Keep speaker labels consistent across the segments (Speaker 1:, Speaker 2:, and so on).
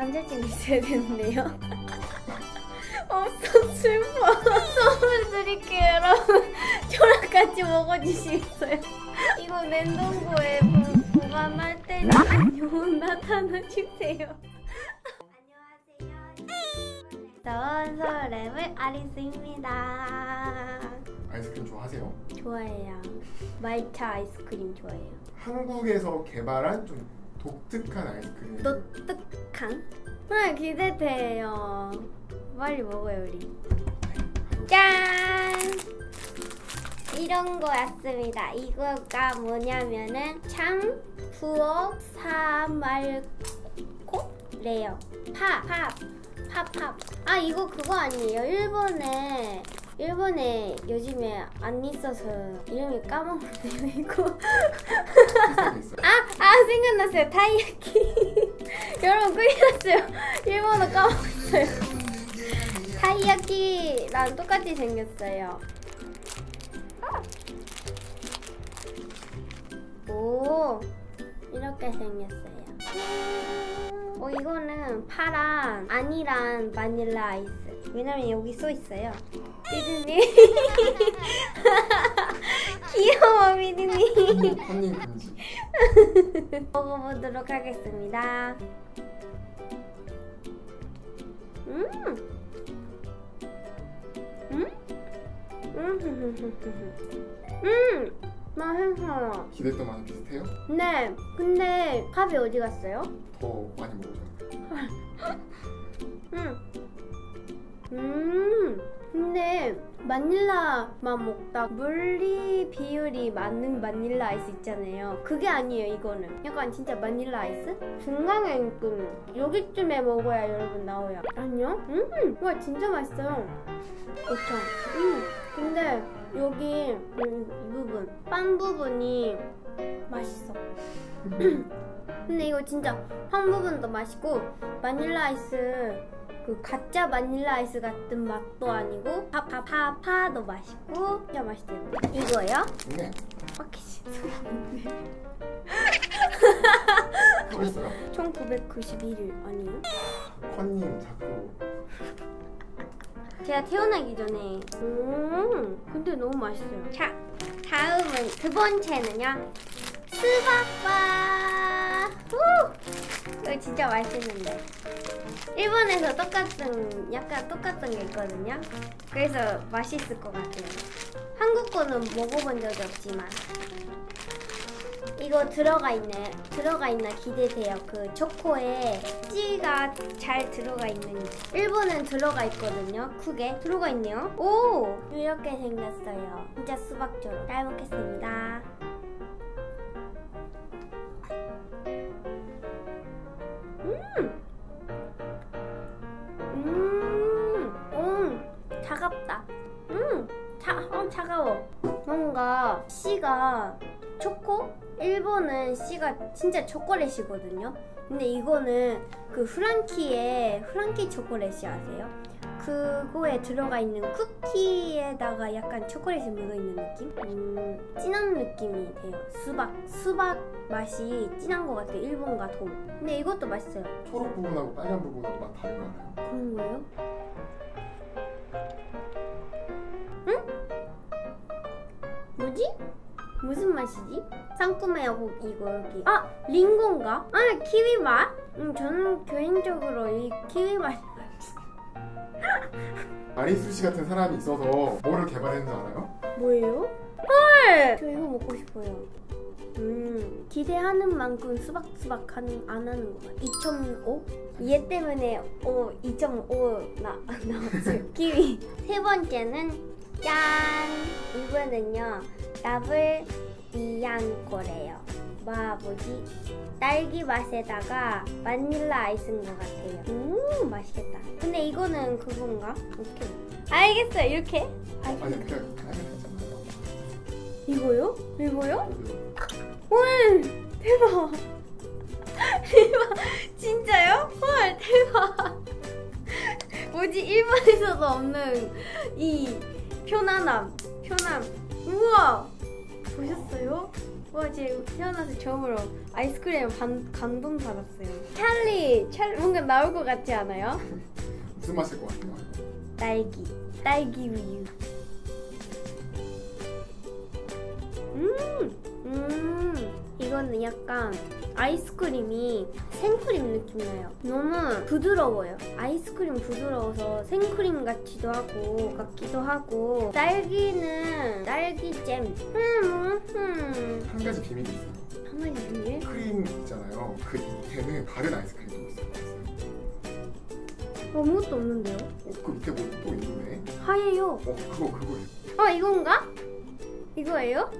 Speaker 1: 남자친구 있어야 되는데요. 없어 슬퍼. 선물 드릴게요 여러분. 저랑 같이 먹어주시겠어요? 이거 냉동고에 보- 보관할 때는 나타나 주세요. 안녕하세요. 서울랩의 아리스입니다.
Speaker 2: 아이스크림 좋아하세요?
Speaker 1: 좋아해요. 말차 아이스크림 좋아해요.
Speaker 2: 한국에서 개발한 좀 독특한 아이스크림.
Speaker 1: 똑똑한? 아 기대돼요. 빨리 먹어요 우리. 짠! 이런 거였습니다. 이거가 뭐냐면은 창푸어 사말코래요. 파, 파, 파, 파. 아 이거 그거 아니에요. 일본에 일본에 요즘에 안 있어서 이름이 까먹었네요. 이거. 아, 아 생각났어요. 타이야키. 여러분 큰일 났어요. 일본어 까먹었어요. 타이야키랑 똑같이 생겼어요. 오, 이렇게 생겼어요. 어, 이거는 파랑 아니란 바닐라 아이스. 왜냐면 여기 써 있어요. 미드님. 귀여워,
Speaker 2: 금지.
Speaker 1: 먹어보도록 하겠습니다. 음, 음, 음, 음, 맛있어요.
Speaker 2: 기대했던 맛은 비슷해요?
Speaker 1: 네, 근데 컵이 어디 갔어요?
Speaker 2: 더 많이 먹어줘.
Speaker 1: 음, 음, 근데 바닐라만 먹다 물리 비율이 맞는 바닐라 아이스 있잖아요. 그게 아니에요, 이거는. 약간 진짜 바닐라 아이스? 중간에 그 여기쯤에 먹어야 여러분 나와요. 아니요? 음, 와 진짜 맛있어요. 그쵸? 음, 근데 여기 이, 이 부분, 빵 부분이 맛있어. 근데 이거 진짜 빵 부분도 맛있고 바닐라 아이스 그 가짜 바닐라 아이스 같은 맛도 아니고 파파파 파도 맛있고 진짜 맛있대요. 이거요?
Speaker 2: 네.
Speaker 1: 파키지
Speaker 2: 맛있어요.
Speaker 1: 1991일 아니에요?
Speaker 2: 컨닝 자꾸
Speaker 1: 제가 태어나기 전에 음 근데 너무 맛있어요. 자 다음은 두 번째는요 수박바 우 이거 진짜 맛있는데 일본에서 똑같은 약간 똑같은 게 있거든요. 그래서 맛있을 것 같아요. 한국 거는 먹어본 적이 없지만 이거 들어가 있네 들어가 있나 기대돼요. 그 초코에 찌가 잘 들어가 있는지 일본은 들어가 있거든요. 크게 들어가 있네요. 오 이렇게 생겼어요. 진짜 수박처럼 잘 먹겠습니다. 음, 음, 차갑다. 음, 차, 어, 차가워. 뭔가 씨가 초코? 일본은 씨가 진짜 초콜릿이거든요. 근데 이거는 그 프랑키의 프랑키 초콜릿이 아세요? 그거에 들어가 있는 쿠키에다가 약간 초콜릿이 묻어있는 느낌? 음, 진한 느낌이 돼요. 수박, 수박 맛이 진한 것 같아요. 일본과 더. 근데 이것도 맛있어요.
Speaker 2: 초록 부분하고 빨간 부분하고 맛 다른 거 같아요.
Speaker 1: 그런 거예요? 응? 뭐지? 무슨 맛이지? 상큼해요 이거 여기 아 링고인가? 아 키위 맛? 음 저는 개인적으로 이 키위 맛
Speaker 2: 아리수 씨 같은 사람이 있어서 뭐를 개발했는지 알아요?
Speaker 1: 뭐예요? 헐! 저 이거 먹고 싶어요 음 기대하는 만큼 수박수박 하는, 안 하는 것 같아 2.5? 얘 때문에 어, 2.5 나, 나왔어요 키위 세 번째는 짠! 이거는요 라블 이안코래요 와 뭐지? 딸기 맛에다가 바닐라 아이스인 것 같아요 음 맛있겠다 근데 이거는 그건가? 어떻게 알겠어요 이렇게
Speaker 2: 아니 그냥 괜찮아요.
Speaker 1: 이거요? 이거요? 헐 대박 대박 진짜요? 헐 대박 뭐지 일본에서도 없는 이 편안함 편함 우와 보셨어요? 와, 제 태어나서 처음으로 아이스크림에 반, 감동 받았어요. 찰리, 찰리 뭔가 나올 것 같지 않아요?
Speaker 2: 무슨 맛일 것 같아요?
Speaker 1: 딸기, 딸기 우유. 음, 음, 이거는 약간 아이스크림이 생크림 느낌 나요. 너무 부드러워요. 아이스크림 부드러워서 생크림 같기도 하고 같기도 하고 딸기는 딸기잼. 음, 음.
Speaker 2: 한 가지 비밀이 있어요.
Speaker 1: 한마디 비밀?
Speaker 2: 크림 있잖아요. 그 밑에는 다른 아이스크림이 있어요.
Speaker 1: 아무것도 없는데요?
Speaker 2: 어, 그 밑에 뭐 또 있네.
Speaker 1: 하얘요.
Speaker 2: 어, 그거 그거예요.
Speaker 1: 어 이건가? 이거예요?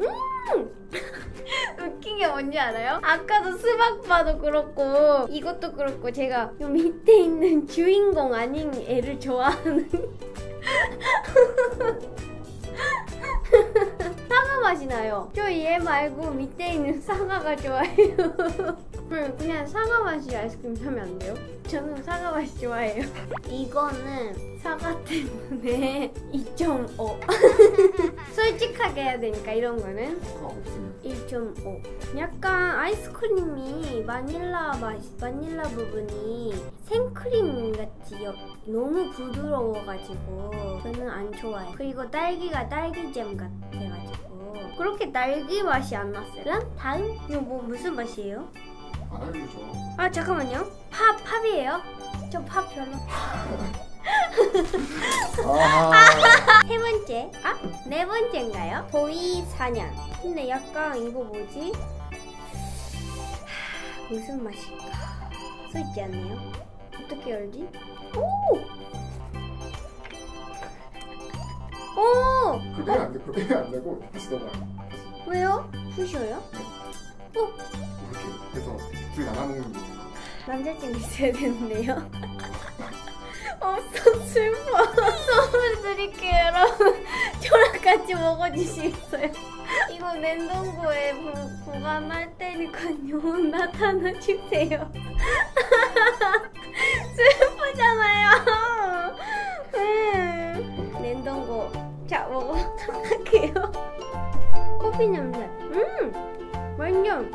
Speaker 1: 음! 웃긴 게 뭔지 알아요? 아까도 수박바도 그렇고 이것도 그렇고 제가 요 밑에 있는 주인공 아닌 애를 좋아하는 사과 맛이 나요. 저 얘 말고 밑에 있는 사과가 좋아해요. 음, 그냥 사과 맛이 아이스크림 사면 안 돼요? 저는 사과 맛이 좋아해요. 이거는 사과 때문에 2.5. 솔직하게 해야 되니까 이런 거는
Speaker 2: 없으면
Speaker 1: 1.5. 약간 아이스크림이 바닐라 맛, 바닐라 부분이 생크림 같이 요- 너무 부드러워가지고 저는 안 좋아해. 그리고 딸기가 딸기잼 같아가지고 그렇게 딸기 맛이 안 났어요. 그럼 다음 이거 뭐 무슨 맛이에요?
Speaker 2: 안 알려줘.
Speaker 1: 아 잠깐만요. 팝 팝이에요? 저 팝 별로.
Speaker 2: 아,
Speaker 1: 세 번째, 아? 네 번째인가요? 도이 사냥. 근데 약간 이거 뭐지? 하, 무슨 맛일까? 써있지 않네요? 어떻게 열지? 오! 오!
Speaker 2: 하면 안 돼. 하면 안 되고 다시 넘어요.
Speaker 1: 왜요? 부셔요? 오!
Speaker 2: 이렇게 해서 둘이 나눠 먹는 거.
Speaker 1: 남자친구 있어야 되는데요. 선물 드릴게요 여러분. 저랑 같이 먹어주시겠어요? 이거 냉동고에 보, 보관할 테니까요. 나타나 주세요. 슬프잖아요. 음. 냉동고. 자 먹어보도록 할게요. 커피 냄새. 음. 완전.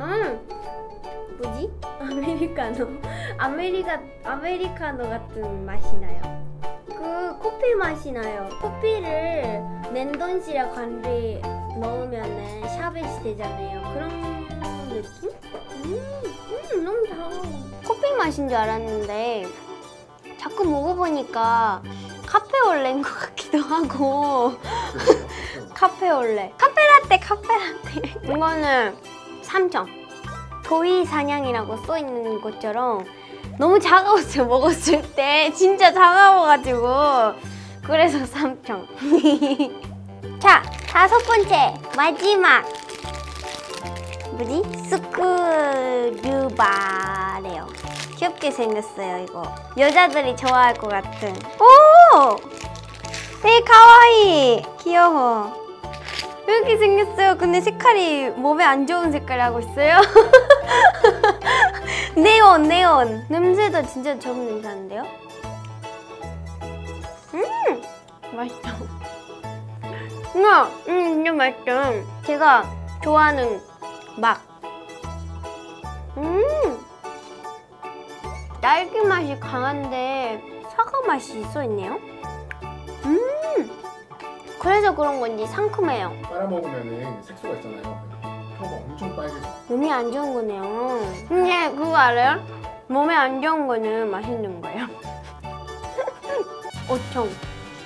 Speaker 1: 음. 아메리카노. 아메리카 아메리카노 같은 맛이 나요. 그 커피 맛이 나요. 커피를 냉동실에 관리 넣으면은 샤벳이 되잖아요. 그런 느낌? 음, 음 너무 달아. 커피 맛인 줄 알았는데 자꾸 먹어보니까 카페올레인 것 같기도 하고 카페올레. 카페라떼 카페라떼. 이거는 3점. 도이 사냥이라고 써 있는 것처럼 너무 차가웠어요 먹었을 때 진짜 차가워가지고 그래서 3점 자 다섯 번째 마지막. 뭐지? 스크류바래요. 귀엽게 생겼어요 이거. 여자들이 좋아할 것 같은. 오! 되게 가와이! 귀여워 이렇게 생겼어요. 근데 색깔이 몸에 안 좋은 색깔 하고 있어요. 네온, 네온. 냄새도 진짜 좋은 냄새 나는데요? 음, 맛있다. 우와, 음, 진짜 맛있다. 제가 좋아하는 맛. 음, 딸기 맛이 강한데 사과 맛이 써 있네요. 음. 그래서 그런 건지 상큼해요.
Speaker 2: 빨아 먹으면은 색소가 있잖아요. 혀가 엄청 빨개져.
Speaker 1: 몸이 안 좋은 거네요. 근데 그거 알아요? 몸에 안 좋은 거는 맛있는 거예요. 5천.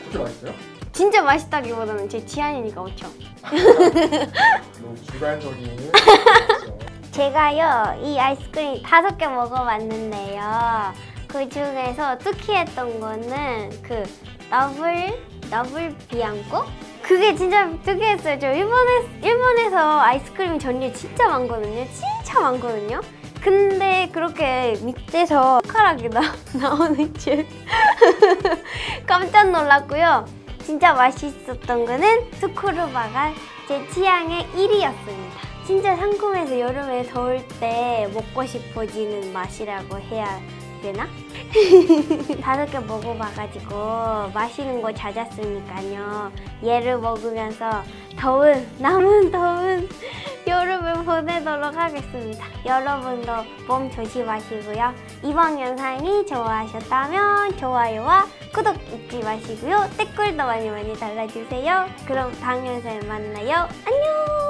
Speaker 2: 그렇게 맛있어요?
Speaker 1: 진짜 맛있다기보다는 제 취향이니까 5천.
Speaker 2: 너무 주관적인.
Speaker 1: 제가요 이 아이스크림 다섯 개 먹어봤는데요. 그 중에서 특이했던 거는 그 더블 더블 비앙코? 그게 진짜 특이했어요. 저 일본에 일본에서 아이스크림 종류 진짜 많거든요. 진짜 많거든요. 근데 그렇게 밑에서 숟가락이 나, 나오는 줄 깜짝 놀랐고요. 진짜 맛있었던 거는 스쿠르바가 제 취향의 1위였습니다. 진짜 상큼해서 여름에 더울 때 먹고 싶어지는 맛이라고 해야 되나? 다섯 개 먹어봐가지고 맛있는 거 찾았으니까요. 얘를 먹으면서 더운 남은 더운 여름을 보내도록 하겠습니다. 여러분도 몸 조심하시고요. 이번 영상이 좋아하셨다면 좋아요와 구독 잊지 마시고요. 댓글도 많이 많이 달아주세요. 그럼 다음 영상에 만나요. 안녕!